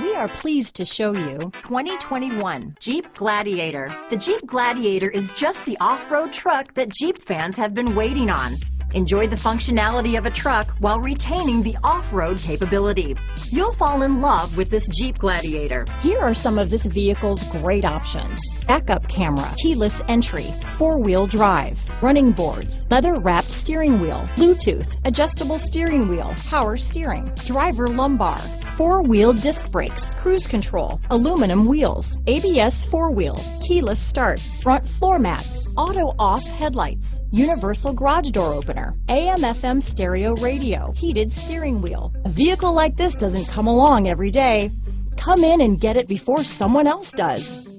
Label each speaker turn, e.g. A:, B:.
A: We are pleased to show you 2021 Jeep Gladiator. The Jeep Gladiator is just the off-road truck that Jeep fans have been waiting on. Enjoy the functionality of a truck while retaining the off-road capability. You'll fall in love with this Jeep Gladiator. Here are some of this vehicle's great options. Backup camera, keyless entry, four-wheel drive, running boards, leather-wrapped steering wheel, Bluetooth, adjustable steering wheel, power steering, driver lumbar, four-wheel disc brakes, cruise control, aluminum wheels, ABS four-wheel, keyless start, front floor mat, auto off headlights, universal garage door opener, AM FM stereo radio, heated steering wheel. A vehicle like this doesn't come along every day. Come in and get it before someone else does.